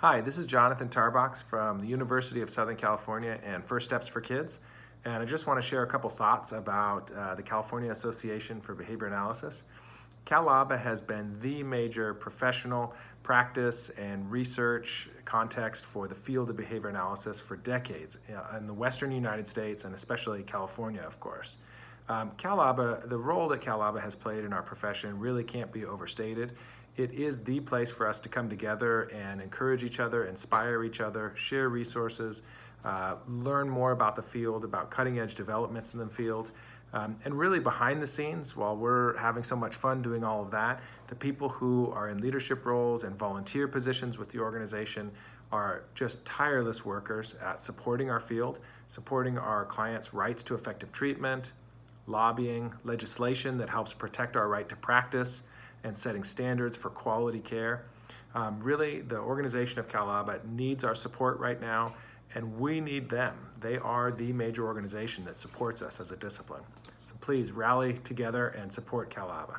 Hi, this is Jonathan Tarbox from the University of Southern California and First Steps for Kids. And I just want to share a couple thoughts about uh, the California Association for Behavior Analysis. CalABA has been the major professional practice and research context for the field of behavior analysis for decades uh, in the Western United States and especially California, of course. Um, CalABA, the role that CalABA has played in our profession really can't be overstated. It is the place for us to come together and encourage each other, inspire each other, share resources, uh, learn more about the field, about cutting edge developments in the field. Um, and really behind the scenes, while we're having so much fun doing all of that, the people who are in leadership roles and volunteer positions with the organization are just tireless workers at supporting our field, supporting our clients' rights to effective treatment, lobbying, legislation that helps protect our right to practice, and setting standards for quality care. Um, really, the organization of CalABA needs our support right now, and we need them. They are the major organization that supports us as a discipline. So please rally together and support CalABA.